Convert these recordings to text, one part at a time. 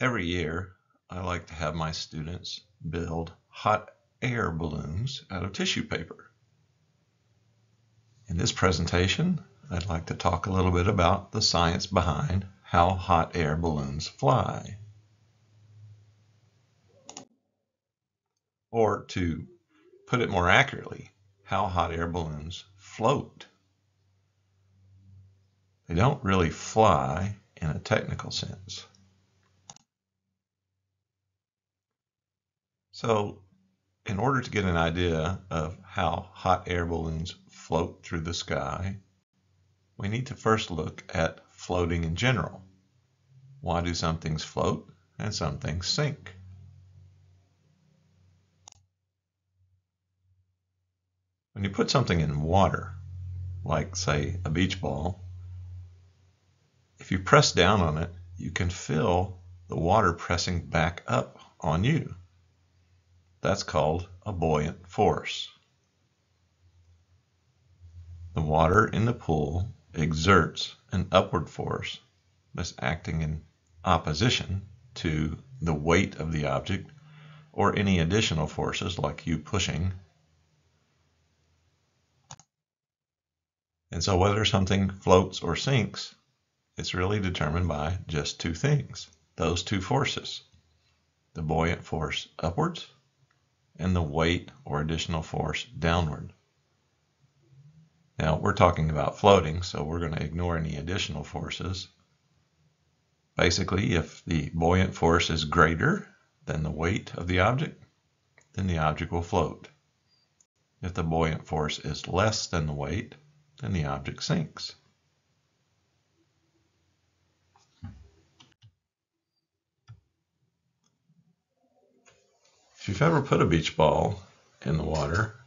Every year, I like to have my students build hot air balloons out of tissue paper. In this presentation, I'd like to talk a little bit about the science behind how hot air balloons fly. Or to put it more accurately, how hot air balloons float. They don't really fly in a technical sense. So in order to get an idea of how hot air balloons float through the sky, we need to first look at floating in general. Why do some things float and some things sink? When you put something in water, like say a beach ball, if you press down on it, you can feel the water pressing back up on you. That's called a buoyant force. The water in the pool exerts an upward force that's acting in opposition to the weight of the object or any additional forces like you pushing. And so whether something floats or sinks, it's really determined by just two things, those two forces, the buoyant force upwards and the weight or additional force downward. Now we're talking about floating, so we're going to ignore any additional forces. Basically, if the buoyant force is greater than the weight of the object, then the object will float. If the buoyant force is less than the weight, then the object sinks. If you've ever put a beach ball in the water,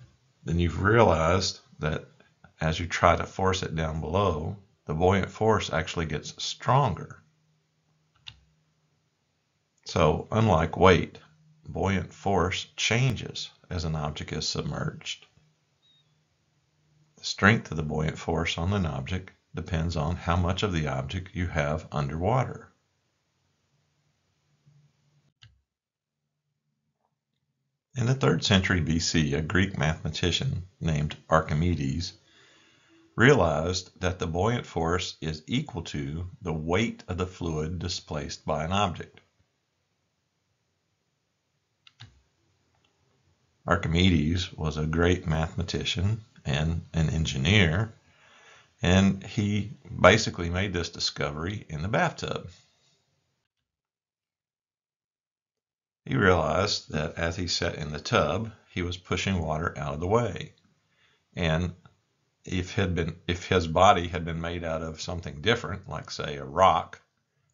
then you've realized that as you try to force it down below, the buoyant force actually gets stronger. So unlike weight, buoyant force changes as an object is submerged. The strength of the buoyant force on an object depends on how much of the object you have underwater. In the 3rd century BC, a Greek mathematician named Archimedes realized that the buoyant force is equal to the weight of the fluid displaced by an object. Archimedes was a great mathematician and an engineer, and he basically made this discovery in the bathtub. He realized that as he sat in the tub, he was pushing water out of the way. And if had been if his body had been made out of something different, like say a rock,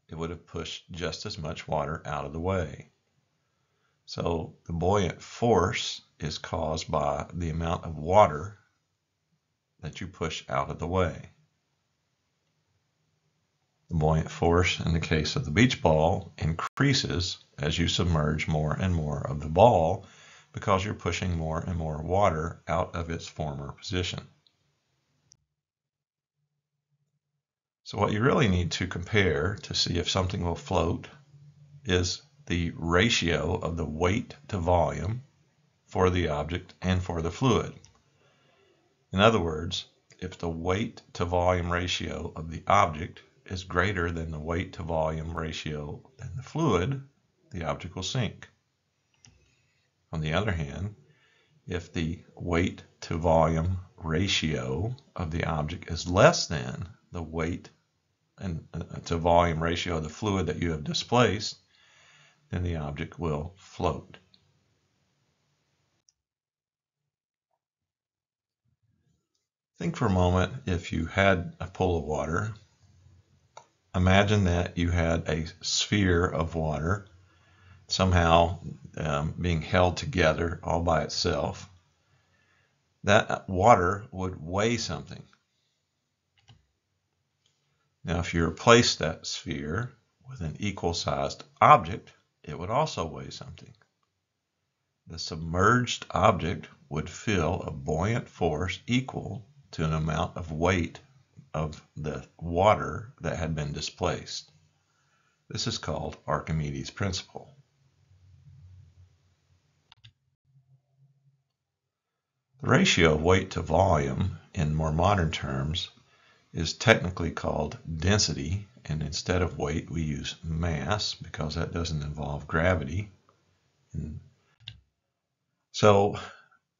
it would have pushed just as much water out of the way. So the buoyant force is caused by the amount of water that you push out of the way. Buoyant force in the case of the beach ball increases as you submerge more and more of the ball because you're pushing more and more water out of its former position. So what you really need to compare to see if something will float is the ratio of the weight to volume for the object and for the fluid. In other words, if the weight to volume ratio of the object is greater than the weight to volume ratio in the fluid, the object will sink. On the other hand, if the weight to volume ratio of the object is less than the weight and uh, to volume ratio of the fluid that you have displaced, then the object will float. Think for a moment if you had a pool of water imagine that you had a sphere of water somehow um, being held together all by itself. That water would weigh something. Now, if you replace that sphere with an equal sized object, it would also weigh something. The submerged object would feel a buoyant force equal to an amount of weight of the water that had been displaced. This is called Archimedes' principle. The ratio of weight to volume, in more modern terms, is technically called density, and instead of weight we use mass because that doesn't involve gravity. So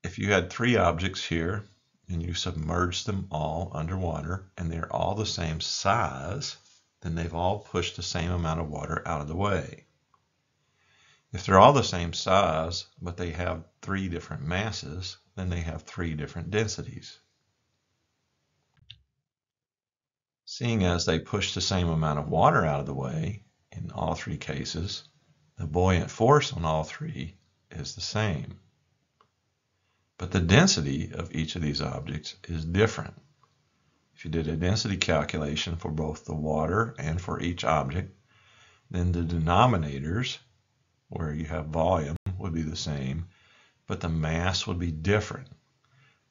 if you had three objects here and you submerge them all underwater and they're all the same size, then they've all pushed the same amount of water out of the way. If they're all the same size, but they have three different masses, then they have three different densities. Seeing as they push the same amount of water out of the way in all three cases, the buoyant force on all three is the same. But the density of each of these objects is different. If you did a density calculation for both the water and for each object, then the denominators where you have volume would be the same, but the mass would be different.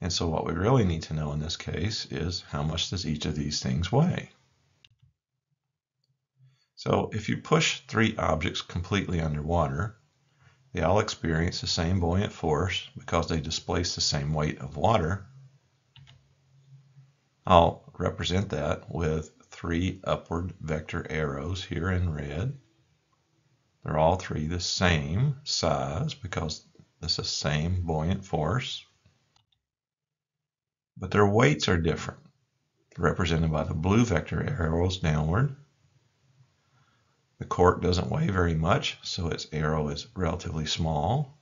And so what we really need to know in this case is how much does each of these things weigh? So if you push three objects completely underwater, they all experience the same buoyant force because they displace the same weight of water. I'll represent that with three upward vector arrows here in red. They're all three the same size because it's the same buoyant force. But their weights are different, represented by the blue vector arrows downward. The cork doesn't weigh very much, so its arrow is relatively small.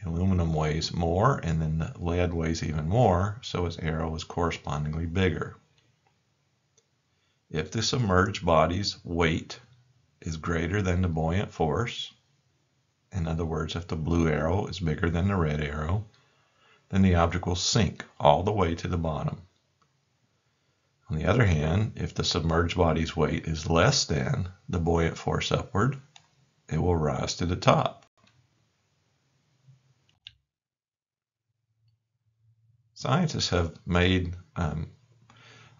The aluminum weighs more, and then the lead weighs even more, so its arrow is correspondingly bigger. If the submerged body's weight is greater than the buoyant force, in other words, if the blue arrow is bigger than the red arrow, then the object will sink all the way to the bottom. On the other hand, if the submerged body's weight is less than the buoyant force upward, it will rise to the top. Scientists have made um,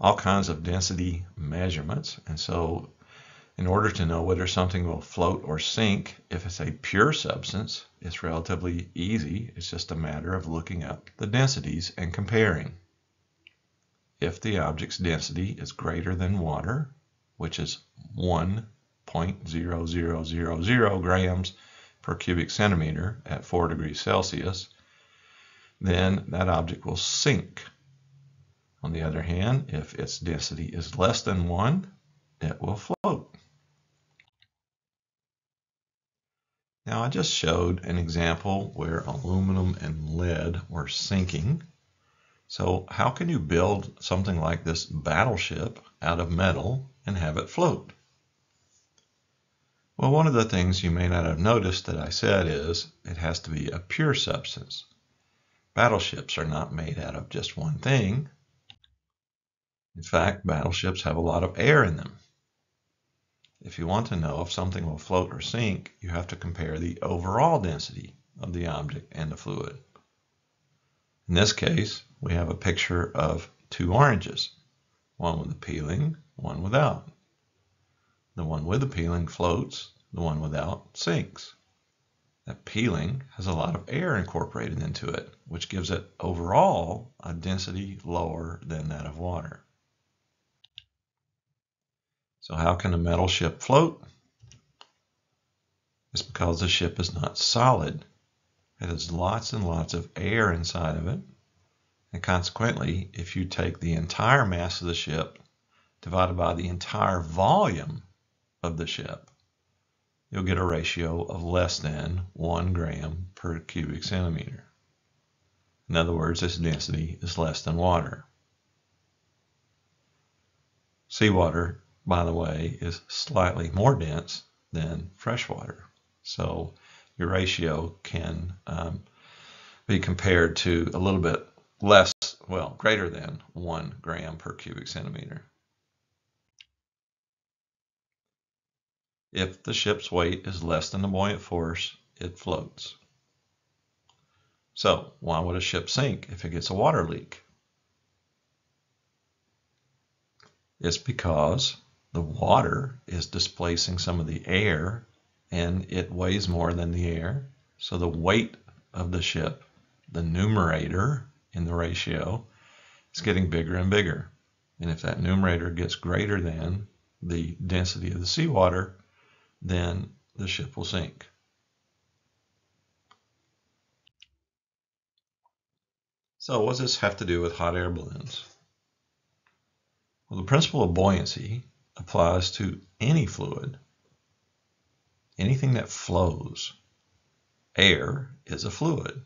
all kinds of density measurements, and so in order to know whether something will float or sink, if it's a pure substance, it's relatively easy. It's just a matter of looking up the densities and comparing. If the object's density is greater than water, which is 1.0000 grams per cubic centimeter at 4 degrees Celsius, then that object will sink. On the other hand, if its density is less than 1, it will float. Now I just showed an example where aluminum and lead were sinking. So how can you build something like this battleship out of metal and have it float? Well, one of the things you may not have noticed that I said is it has to be a pure substance. Battleships are not made out of just one thing. In fact, battleships have a lot of air in them. If you want to know if something will float or sink, you have to compare the overall density of the object and the fluid. In this case, we have a picture of two oranges, one with a peeling, one without. The one with the peeling floats, the one without sinks. That peeling has a lot of air incorporated into it, which gives it overall a density lower than that of water. So how can a metal ship float? It's because the ship is not solid. It has lots and lots of air inside of it. And consequently, if you take the entire mass of the ship divided by the entire volume of the ship, you'll get a ratio of less than 1 gram per cubic centimeter. In other words, its density is less than water. Seawater by the way, is slightly more dense than freshwater. So your ratio can um, be compared to a little bit less, well, greater than one gram per cubic centimeter. If the ship's weight is less than the buoyant force, it floats. So why would a ship sink if it gets a water leak? It's because the water is displacing some of the air and it weighs more than the air. So the weight of the ship, the numerator in the ratio, is getting bigger and bigger. And if that numerator gets greater than the density of the seawater, then the ship will sink. So what does this have to do with hot air balloons? Well, the principle of buoyancy applies to any fluid, anything that flows. Air is a fluid.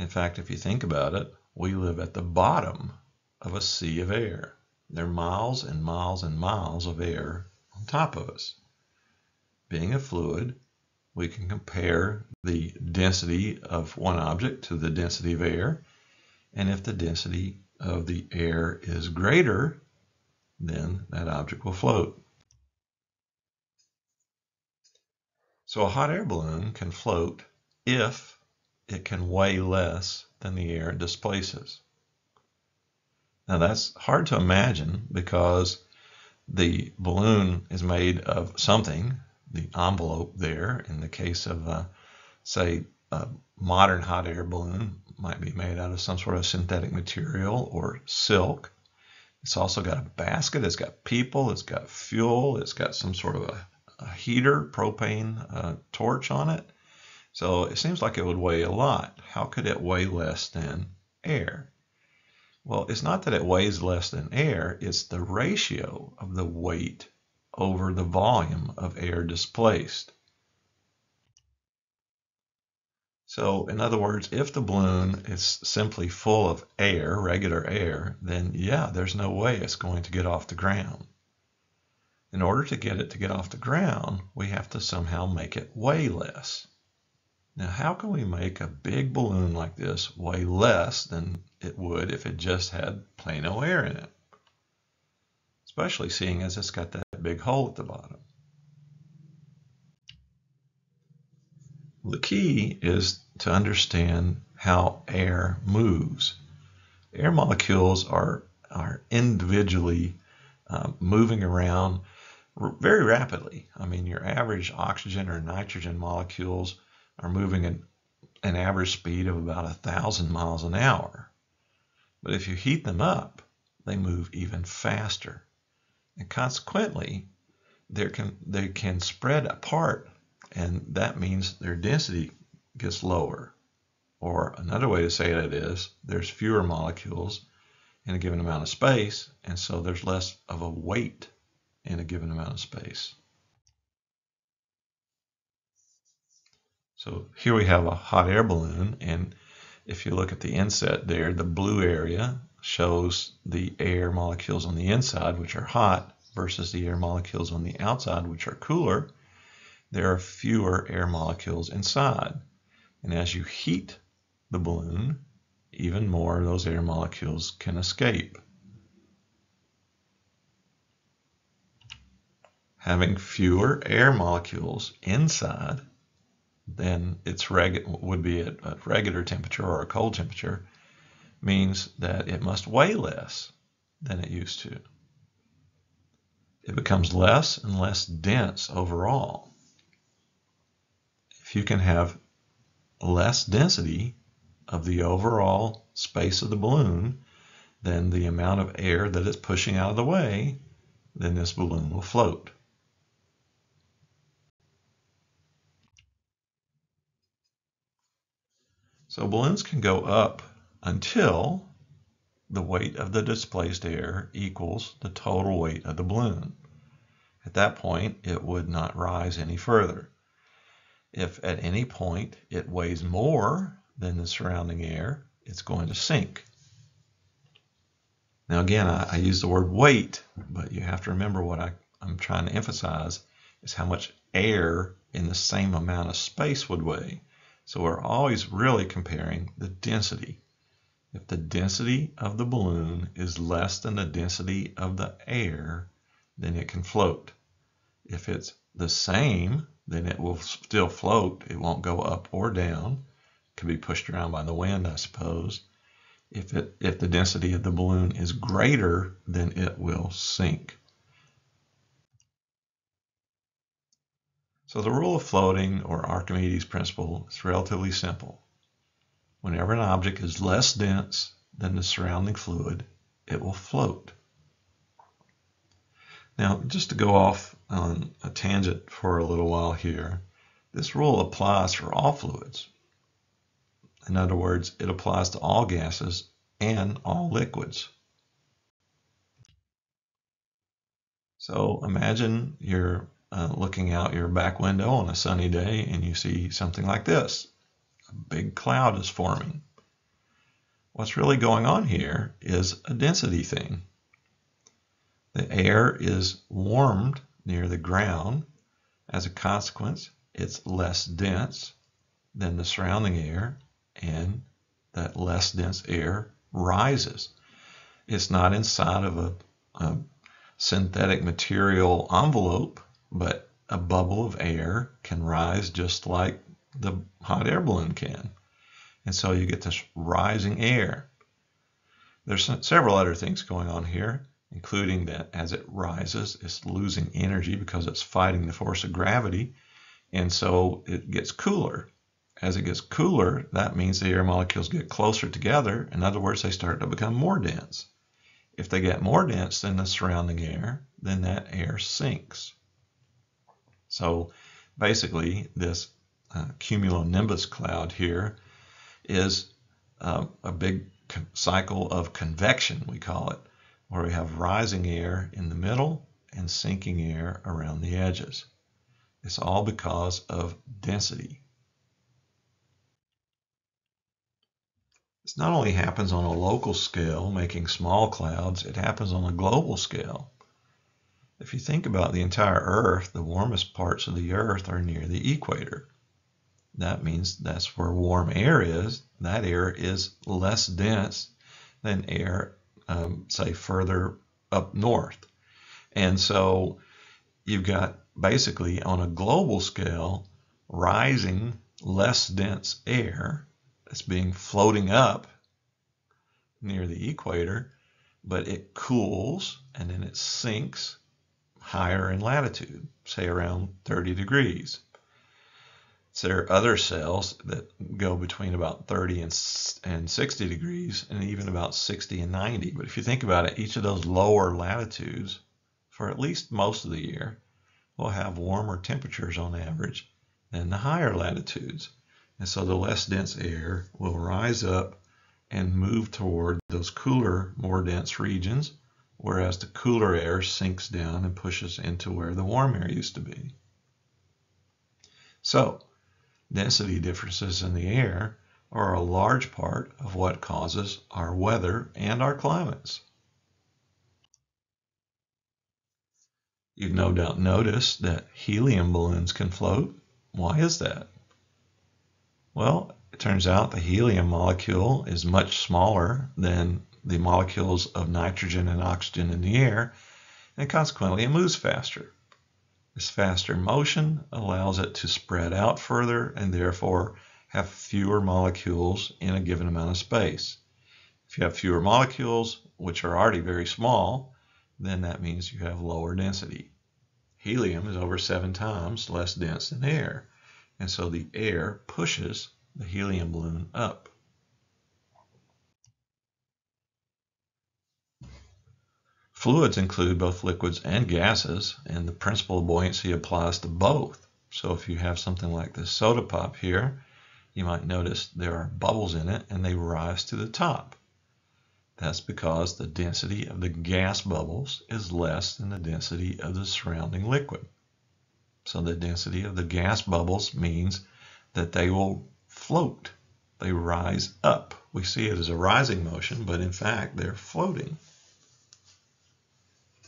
In fact, if you think about it, we live at the bottom of a sea of air. There are miles and miles and miles of air on top of us. Being a fluid, we can compare the density of one object to the density of air. And if the density of the air is greater, then that object will float. So a hot air balloon can float if it can weigh less than the air it displaces. Now that's hard to imagine because the balloon is made of something the envelope there in the case of, uh, say, a modern hot air balloon might be made out of some sort of synthetic material or silk. It's also got a basket, it's got people, it's got fuel, it's got some sort of a, a heater, propane uh, torch on it. So it seems like it would weigh a lot. How could it weigh less than air? Well, it's not that it weighs less than air, it's the ratio of the weight over the volume of air displaced. So in other words, if the balloon is simply full of air, regular air, then yeah, there's no way it's going to get off the ground. In order to get it to get off the ground, we have to somehow make it weigh less. Now, how can we make a big balloon like this weigh less than it would if it just had plain old air in it? Especially seeing as it's got that big hole at the bottom. The key is to understand how air moves. Air molecules are, are individually uh, moving around very rapidly. I mean, your average oxygen or nitrogen molecules are moving at an average speed of about a thousand miles an hour. But if you heat them up, they move even faster and consequently can, they can spread apart and that means their density gets lower. Or another way to say it is there's fewer molecules in a given amount of space and so there's less of a weight in a given amount of space. So here we have a hot air balloon and if you look at the inset there, the blue area shows the air molecules on the inside, which are hot, versus the air molecules on the outside, which are cooler. There are fewer air molecules inside. And as you heat the balloon, even more of those air molecules can escape. Having fewer air molecules inside than its would be at a regular temperature or a cold temperature means that it must weigh less than it used to. It becomes less and less dense overall. If you can have less density of the overall space of the balloon than the amount of air that it's pushing out of the way, then this balloon will float. So balloons can go up until the weight of the displaced air equals the total weight of the balloon. At that point, it would not rise any further. If at any point it weighs more than the surrounding air, it's going to sink. Now again, I, I use the word weight, but you have to remember what I, I'm trying to emphasize is how much air in the same amount of space would weigh. So we're always really comparing the density. If the density of the balloon is less than the density of the air, then it can float. If it's the same, then it will still float. It won't go up or down. It can be pushed around by the wind, I suppose. If, it, if the density of the balloon is greater, then it will sink. So the rule of floating or Archimedes principle is relatively simple. Whenever an object is less dense than the surrounding fluid, it will float. Now, just to go off on a tangent for a little while here, this rule applies for all fluids. In other words, it applies to all gases and all liquids. So imagine you're uh, looking out your back window on a sunny day and you see something like this. A big cloud is forming. What's really going on here is a density thing. The air is warmed near the ground. As a consequence, it's less dense than the surrounding air, and that less dense air rises. It's not inside of a, a synthetic material envelope, but a bubble of air can rise just like the hot air balloon can. And so you get this rising air. There's several other things going on here, including that as it rises, it's losing energy because it's fighting the force of gravity. And so it gets cooler. As it gets cooler, that means the air molecules get closer together. In other words, they start to become more dense. If they get more dense than the surrounding air, then that air sinks. So basically, this uh, cumulonimbus cloud here is uh, a big cycle of convection, we call it, where we have rising air in the middle and sinking air around the edges. It's all because of density. This not only happens on a local scale, making small clouds, it happens on a global scale. If you think about the entire Earth, the warmest parts of the Earth are near the equator. That means that's where warm air is. That air is less dense than air, um, say, further up north. And so you've got basically on a global scale rising less dense air that's being floating up near the equator, but it cools and then it sinks higher in latitude, say around 30 degrees. There are other cells that go between about 30 and, and 60 degrees and even about 60 and 90. But if you think about it, each of those lower latitudes for at least most of the year will have warmer temperatures on average than the higher latitudes. And so the less dense air will rise up and move toward those cooler, more dense regions whereas the cooler air sinks down and pushes into where the warm air used to be. So, density differences in the air are a large part of what causes our weather and our climates. You've no doubt noticed that helium balloons can float. Why is that? Well, it turns out the helium molecule is much smaller than the molecules of nitrogen and oxygen in the air, and consequently it moves faster. This faster motion allows it to spread out further and therefore have fewer molecules in a given amount of space. If you have fewer molecules, which are already very small, then that means you have lower density. Helium is over seven times less dense than air, and so the air pushes the helium balloon up. Fluids include both liquids and gases, and the principle of buoyancy applies to both. So if you have something like this soda pop here, you might notice there are bubbles in it and they rise to the top. That's because the density of the gas bubbles is less than the density of the surrounding liquid. So the density of the gas bubbles means that they will float. They rise up. We see it as a rising motion, but in fact they're floating.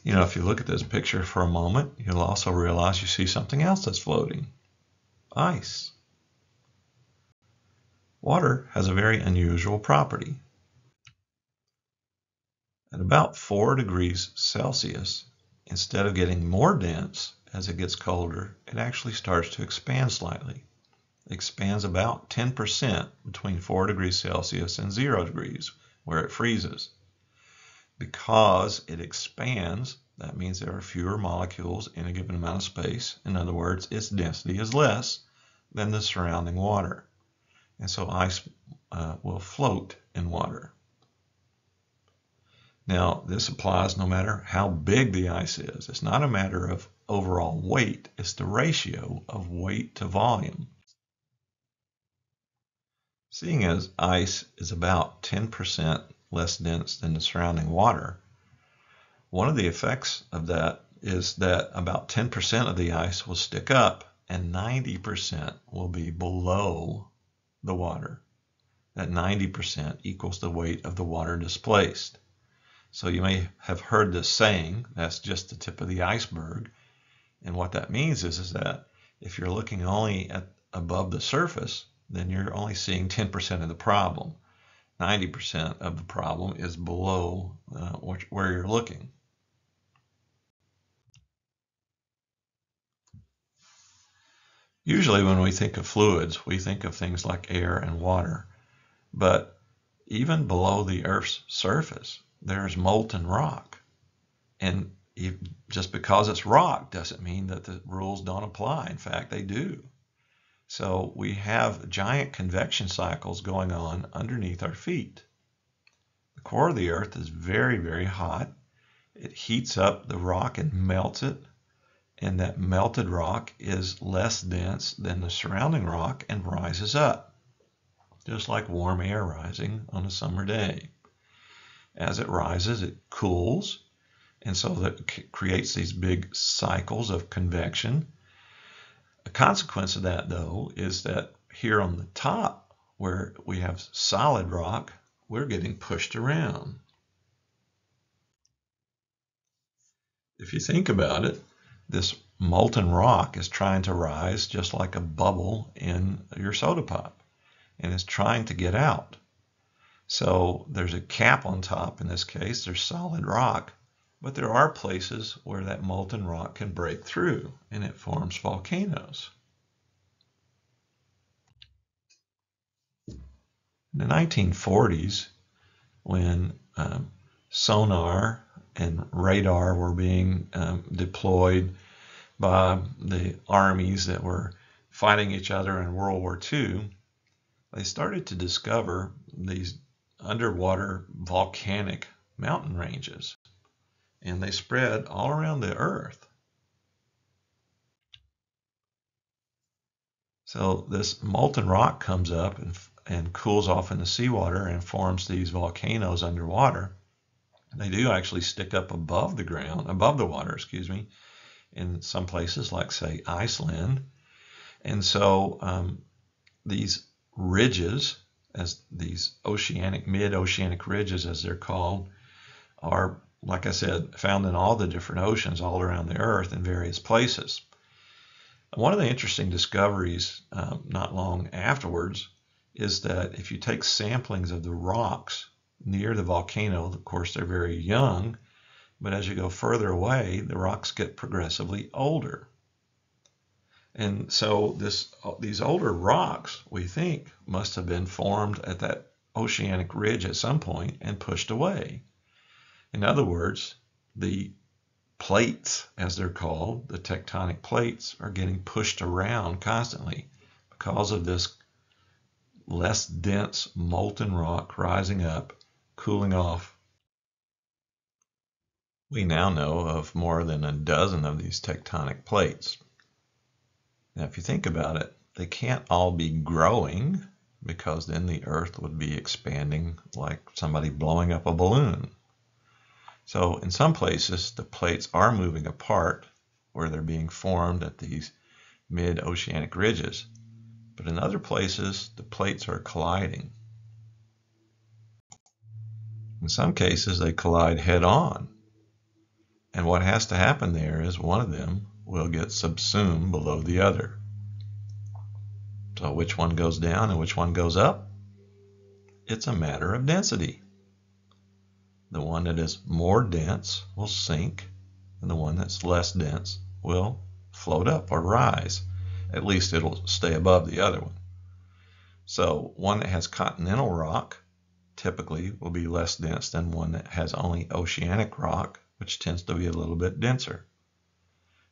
You know, if you look at this picture for a moment, you'll also realize you see something else that's floating. Ice. Water has a very unusual property. At about 4 degrees Celsius, instead of getting more dense as it gets colder, it actually starts to expand slightly. It expands about 10% between 4 degrees Celsius and 0 degrees, where it freezes because it expands, That means there are fewer molecules in a given amount of space. In other words, its density is less than the surrounding water. And so ice uh, will float in water. Now, this applies no matter how big the ice is. It's not a matter of overall weight, it's the ratio of weight to volume. Seeing as ice is about 10% less dense than the surrounding water, one of the effects of that is that about 10% of the ice will stick up and 90% will be below the water. That 90% equals the weight of the water displaced. So you may have heard this saying, that's just the tip of the iceberg. And what that means is, is that if you're looking only at above the surface, then you're only seeing 10% of the problem. 90% of the problem is below uh, where you're looking. Usually when we think of fluids, we think of things like air and water. But even below the Earth's surface, there's molten rock. And just because it's rock doesn't mean that the rules don't apply. In fact, they do. So we have giant convection cycles going on underneath our feet. The core of the Earth is very, very hot. It heats up the rock and melts it. And that melted rock is less dense than the surrounding rock and rises up, just like warm air rising on a summer day. As it rises, it cools, and so that creates these big cycles of convection. A consequence of that, though, is that here on the top, where we have solid rock, we're getting pushed around. If you think about it, this molten rock is trying to rise just like a bubble in your soda pop, and it's trying to get out. So there's a cap on top in this case, there's solid rock, but there are places where that molten rock can break through and it forms volcanoes. In the 1940s, when um, sonar and radar were being um, deployed by the armies that were fighting each other in World War II, they started to discover these underwater volcanic mountain ranges, and they spread all around the earth. So this molten rock comes up and, and cools off in the seawater and forms these volcanoes underwater. They do actually stick up above the ground, above the water, excuse me, in some places like, say, Iceland. And so um, these ridges as these oceanic, mid-oceanic ridges, as they're called, are, like I said, found in all the different oceans all around the Earth in various places. One of the interesting discoveries um, not long afterwards is that if you take samplings of the rocks near the volcano, of course they're very young, but as you go further away, the rocks get progressively older. And so this these older rocks, we think, must have been formed at that oceanic ridge at some point and pushed away. In other words, the plates, as they're called, the tectonic plates, are getting pushed around constantly because of this less dense molten rock rising up, cooling off. We now know of more than a dozen of these tectonic plates. Now, if you think about it, they can't all be growing because then the earth would be expanding like somebody blowing up a balloon. So in some places, the plates are moving apart where they're being formed at these mid-oceanic ridges. But in other places, the plates are colliding. In some cases, they collide head on. And what has to happen there is one of them will get subsumed below the other. So which one goes down and which one goes up? It's a matter of density. The one that is more dense will sink, and the one that's less dense will float up or rise. At least it'll stay above the other one. So one that has continental rock typically will be less dense than one that has only oceanic rock which tends to be a little bit denser.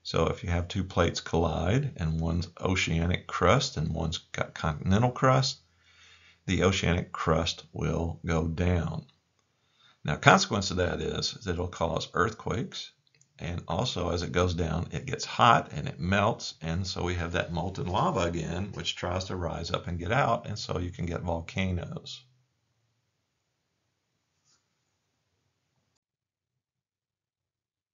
So if you have two plates collide and one's oceanic crust and one's got continental crust, the oceanic crust will go down. Now, consequence of that is that it'll cause earthquakes, and also as it goes down, it gets hot and it melts, and so we have that molten lava again, which tries to rise up and get out, and so you can get volcanoes.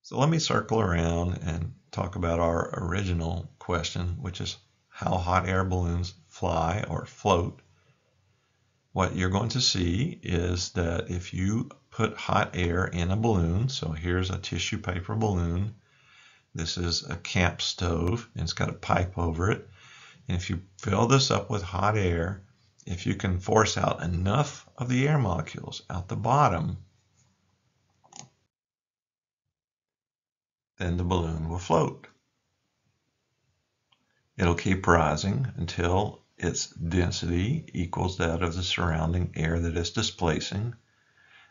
So let me circle around and talk about our original question, which is how hot air balloons fly or float. What you're going to see is that if you put hot air in a balloon, so here's a tissue paper balloon, this is a camp stove, and it's got a pipe over it. And if you fill this up with hot air, if you can force out enough of the air molecules out the bottom, then the balloon will float. It'll keep rising until its density equals that of the surrounding air that it's displacing.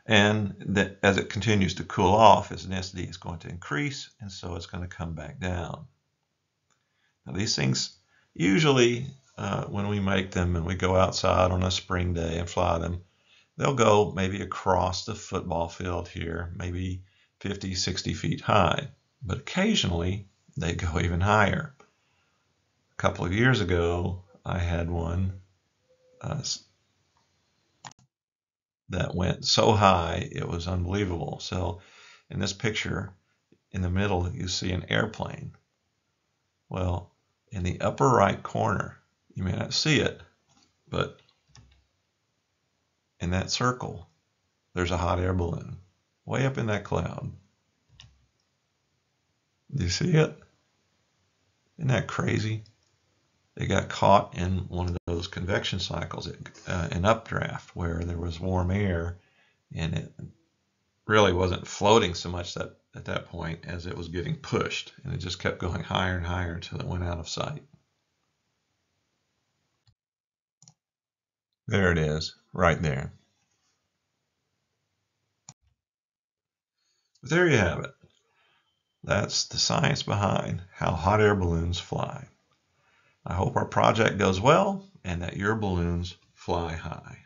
And that as it continues to cool off, its density is going to increase, and so it's going to come back down. Now, these things usually, uh, when we make them and we go outside on a spring day and fly them, they'll go maybe across the football field here, maybe 50, 60 feet high but occasionally they go even higher. A couple of years ago, I had one uh, that went so high it was unbelievable. So, in this picture, in the middle, you see an airplane. Well, in the upper right corner, you may not see it, but in that circle, there's a hot air balloon way up in that cloud. Do you see it? Isn't that crazy? They got caught in one of those convection cycles, uh, an updraft, where there was warm air and it really wasn't floating so much that at that point as it was getting pushed, and it just kept going higher and higher until it went out of sight. There it is, right there. But there you have it. That's the science behind how hot air balloons fly. I hope our project goes well and that your balloons fly high.